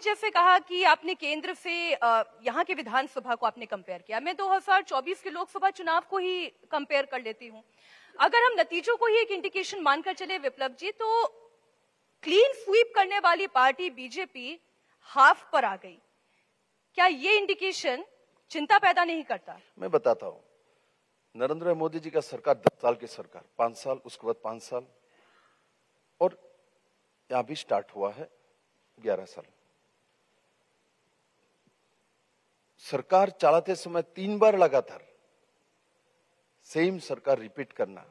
आपने जैसे कहा कि आपने केंद्र से यहाँ के विधानसभा को आपने कंपेयर किया। मैं 2024 के लोकसभा चुनाव को ही कंपेयर कर लेती हूँ। अगर हम नतीजों को ही एक इंडिकेशन मानकर चले विप्लव जी तो क्लीन स्वीप करने वाली पार्टी बीजेपी हाफ़ पर आ गई। क्या ये इंडिकेशन चिंता पैदा नहीं करता? मैं बताता हूँ। नरेंद्र मोदी जी का सरकार दस साल की सरकार, पाँच साल, उसके बाद पाँच साल। और यहाँ भी स्टार्ट हुआ है ग्यारह साल। सरकार चलाते समय तीन बार लगातार सेम सरकार रिपीट करना।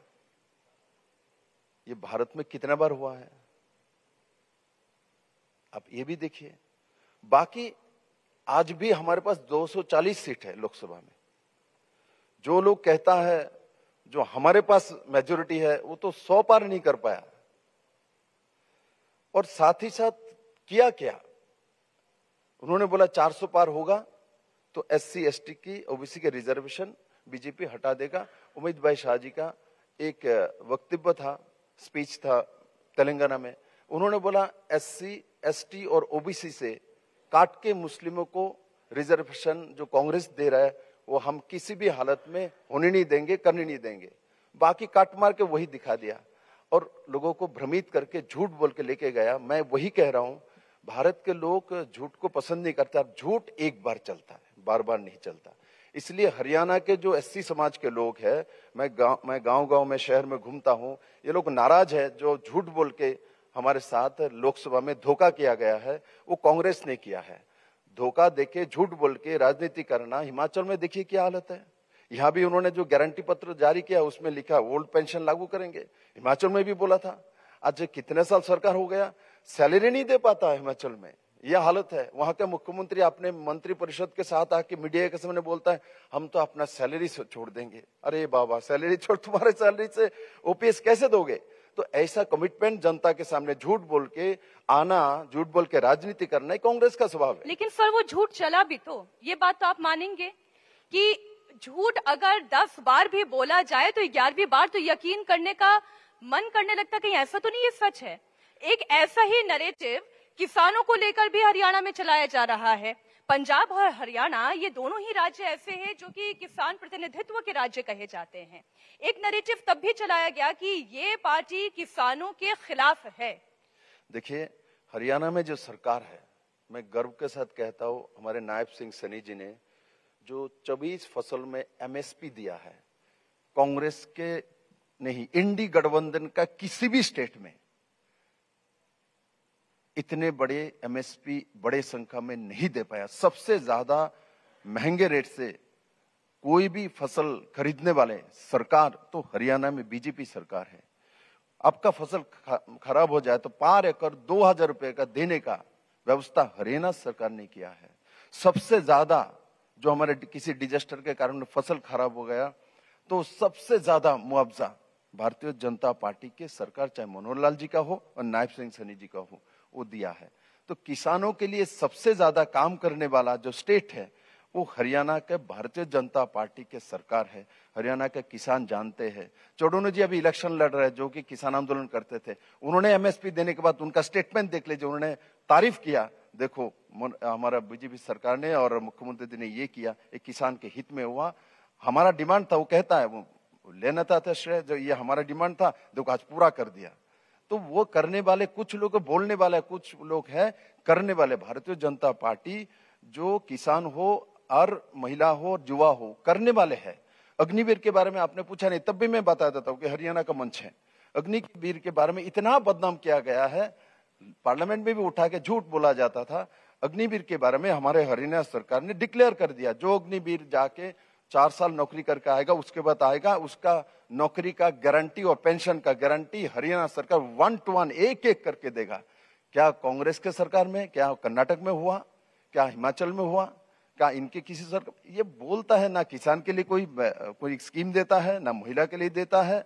ये भारत में कितना बार हुआ है? आप ये भी देखिए। बाकी आज भी हमारे पास 240 सीट है लोकसभा में। जो लोग कहता है, जो हमारे पास मेजोरिटी है, वो तो सौ पार नहीं कर पाया। और साथ ही साथ किया क्या? उन्होंने बोला 400 पार होगा। तो एस सी एस टी की ओबीसी के रिजर्वेशन बीजेपी हटा देगा। उम्मीद भाई शाह जी का एक वक्तव्य था स्पीच था तेलंगाना में। उन्होंने बोला एस सी एस टी और ओबीसी से काट के मुस्लिमों को रिजर्वेशन जो कांग्रेस दे रहा है, वो हम किसी भी हालत में होने नहीं देंगे, करने नहीं देंगे। बाकी काट मार के वही दिखा दिया। और लोगों को भ्रमित करके, झूठ बोल के लेके गया। मैं वही कह रहा हूँ, भारत के लोग झूठ को पसंद नहीं करते झूठ एक बार चलता है। बार बार नहीं चलता। इसलिए हरियाणा के जो एससी समाज के लोग हैं, मैं गाँव मैं गाँव गाँव में, शहर में घूमता हूँ, ये लोग नाराज़ है, जो झूठ बोल के हमारे साथ लोकसभा में धोखा किया गया है, वो कांग्रेस ने किया है। धोखा देके, झूठ बोल के राजनीति करना, हिमाचल में देखिए क्या हालत है। यहाँ भी उन्होंने जो गारंटी पत्र जारी किया, उसमें लिखा, ओल्ड पेंशन लागू करेंगे। हिमाचल में भी बोला था। आज कितने साल सरकार हो गया, सैलरी नहीं दे पाता हिमाचल में। यह हालत है। वहाँ के मुख्यमंत्री अपने मंत्री परिषद के साथ आके मीडिया के सामने बोलता है, हम तो अपना सैलरी छोड़ देंगे। अरे बाबा, सैलरी छोड़ तुम्हारे सैलरी से ओपीएस कैसे दोगे? तो ऐसा कमिटमेंट जनता के सामने झूठ बोल के आना, झूठ बोल के राजनीति करना कांग्रेस का स्वभाव है। लेकिन सर, वो झूठ चला भी तो। ये बात तो आप मानेंगे कि झूठ अगर दस बार भी बोला जाए तो ग्यारहवीं बार तो यकीन करने का मन करने लगता कहीं ऐसा तो नहीं, ये सच है। एक ऐसा ही नरेटिव किसानों को लेकर भी हरियाणा में चलाया जा रहा है। पंजाब और हरियाणा, ये दोनों ही राज्य ऐसे हैं जो कि किसान प्रतिनिधित्व के राज्य कहे जाते हैं। एक नरेटिव तब भी चलाया गया कि ये पार्टी किसानों के खिलाफ है। देखिए, हरियाणा में जो सरकार है, मैं गर्व के साथ कहता हूँ, हमारे नायब सिंह सनी जी ने जो चौबीस फ़सल में एमएसपी दिया है, कांग्रेस के नहीं इंडी गठबंधन का किसी भी स्टेट में इतने बड़े एमएसपी बड़े संख्या में नहीं दे पाया। सबसे ज़्यादा महँगे रेट से कोई भी फ़सल खरीदने वाले सरकार तो हरियाणा में बीजेपी सरकार है। आपका फ़सल खराब हो जाए तो पार एकड़ दो हज़ार रुपए का देने का व्यवस्था हरियाणा सरकार ने किया है। सबसे ज़्यादा जो हमारे किसी डिजास्टर के कारण फ़सल खराब हो गया तो सबसे ज़्यादा मुआवजा भारतीय जनता पार्टी के सरकार, चाहे मनोहर लाल जी का हो और नायब सिंह सनी जी का हो। वो दिया है। तो किसानों के लिए सबसे ज़्यादा काम करने वाला जो स्टेट है, वो हरियाणा के भारतीय जनता पार्टी के सरकार है। हरियाणा के किसान जानते हैं। चौडोनो जी अभी इलेक्शन लड़ रहे हैं, जो कि किसान आंदोलन करते थे। उन्होंने एमएसपी देने के बाद उनका स्टेटमेंट देख लीजिए, उन्होंने तारीफ़ किया। देखो हमारा बीजेपी सरकार ने और मुख्यमंत्री जी ने ये किया, एक किसान के हित में हुआ। हमारा डिमांड था, वो कहता है, वो लेना था श्रेय, जो ये हमारा डिमांड था, देखो आज पूरा कर दिया। तो वो करने वाले, कुछ लोग बोलने वाले, कुछ लोग हैं, करने वाले भारतीय जनता पार्टी, जो किसान हो और महिला हो और युवा हो, करने वाले हैं। अग्निवीर के बारे में आपने पूछा नहीं, तब भी मैं बता देता हूँ कि हरियाणा का मंच है। अग्निवीर के बारे में इतना बदनाम किया गया है, पार्लियामेंट में भी उठा के झूठ बोला जाता था। अग्निवीर के बारे में हमारे हरियाणा सरकार ने डिक्लेयर कर दिया, जो अग्निवीर जाके चार साल नौकरी करके आएगा, उसके बाद आएगा, उसका नौकरी का गारंटी और पेंशन का गारंटी हरियाणा सरकार वन टू वन, एक एक करके देगा। क्या कांग्रेस के सरकार में, क्या कर्नाटक में हुआ, क्या हिमाचल में हुआ, क्या इनके किसी सरकार ये बोलता है ना किसान के लिए कोई कोई स्कीम देता है, ना महिला के लिए देता है।